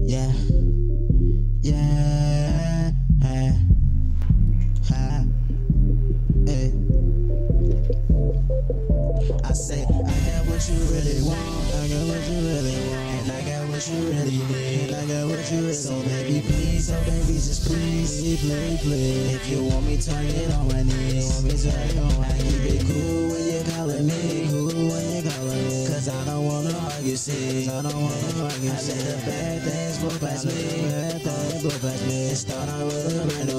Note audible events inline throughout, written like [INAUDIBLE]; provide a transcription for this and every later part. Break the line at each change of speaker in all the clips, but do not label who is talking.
Yeah. Yeah. Ha. Ha. Eh. I say, I got what you really want. I got what you really want. And I got what you really need. And I got what you really So baby, please, oh baby, just please, please, please. If you want me, turn it on my knees. Want me, turn it on knees. Keep it cool when you're calling me. See. I don't wanna argue. I let the bad things blow past me. Bad things blow past me. Start with a brand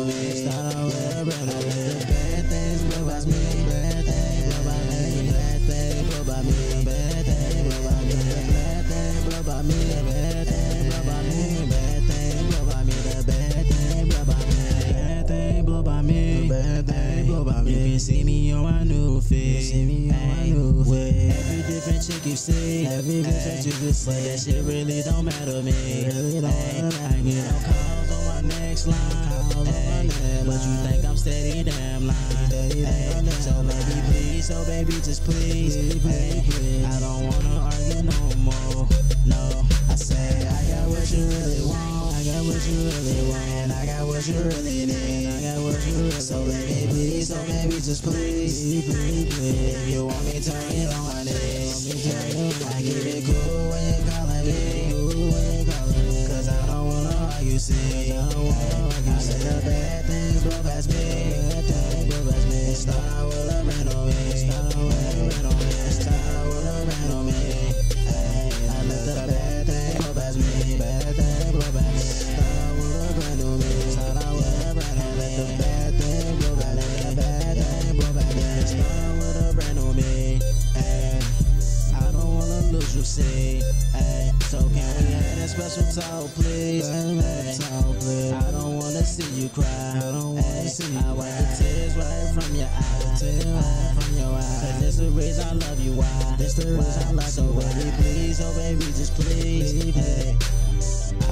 blow by me. You can see me on my new feed. See me on my new feed. Every different chick you see. Every different chick you see. But that shit really don't matter to me. Really don't matter. I get no calls on my next line. Ay, but you think I'm steady damn line. Ay, so baby please, so baby just please. Ay, I don't wanna argue no more. No, I say I got what you really want. I got what you really want. I got what you really need. I got what you really need. So baby please, so baby just please. please, please. If you want me, turn it on my knees. I keep it cool when you calling me. Cause I don't wanna argue, see. I don't wanna argue. I say the bad things blow past me. Bad things blow past me. Start with a brand on me. Start with a brand on me. Start with a brand on me. See. Ay, so can we have that special talk, please? Please. I don't wanna see you cry. I don't wanna see you I wipe the tears right from your eyes. Right from your eyes. Cause this the reason I love you. Why? This the reason I love so you. So baby, please, oh baby, just please. Ay,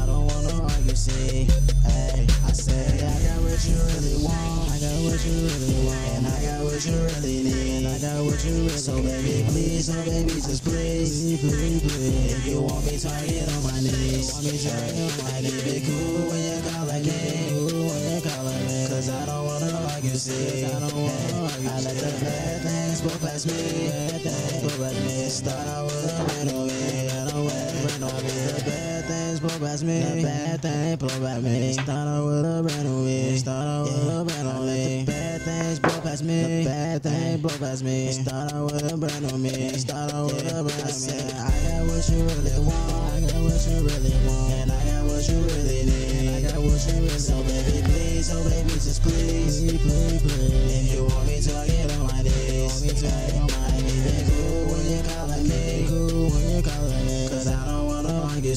I don't wanna argue, see. Ay, I say I got what you really want. I what you really want. And I got what you really need. And I got what you really So baby, please, oh baby, just please. Please, please. If you want me, turn it on my knees. Want me, turn it on my knees. Be cool when you calling me. Cool when you calling me. Cause I don't wanna argue, see. I don't wanna argue. I let the bad things blow past me. Bad things blow past me. Start out with a on me. I don't brand on me. The bad past me. The bad things blow past me. Start out with a brand on me. Start out with a brand on me. The bad things blow past me. The bad things blow past me. Start out with a brand on me. Start out with a brand on me. I got what you really want. I got what you really want. And I got what you really need. And I got what you really So baby, please, oh baby, just please. Please, please, please. If you want me to get on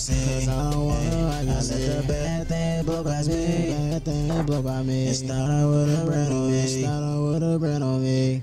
things blow past me. Blow by me. Start with a brand on me. Start with a brand on me.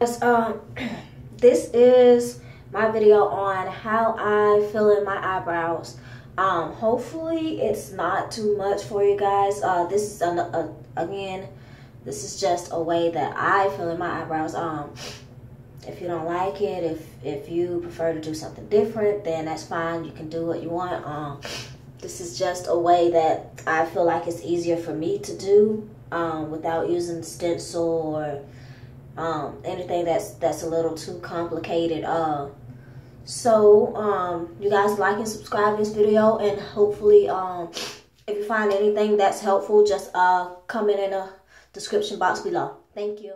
Yes, um, [CLEARS THROAT] this is my video on how I fill in my eyebrows. Um, hopefully it's not too much for you guys. Uh, this is, an, a, again, this is just a way that I fill in my eyebrows. Um, if you don't like it, if if you prefer to do something different, then that's fine. You can do what you want. Um, [CLEARS THROAT] this is just a way that I feel like it's easier for me to do um, without using stencil or um, anything that's that's a little too complicated. Uh, so um, you guys like and subscribe this video, and hopefully, um, if you find anything that's helpful, just uh, comment in the description box below. Thank you.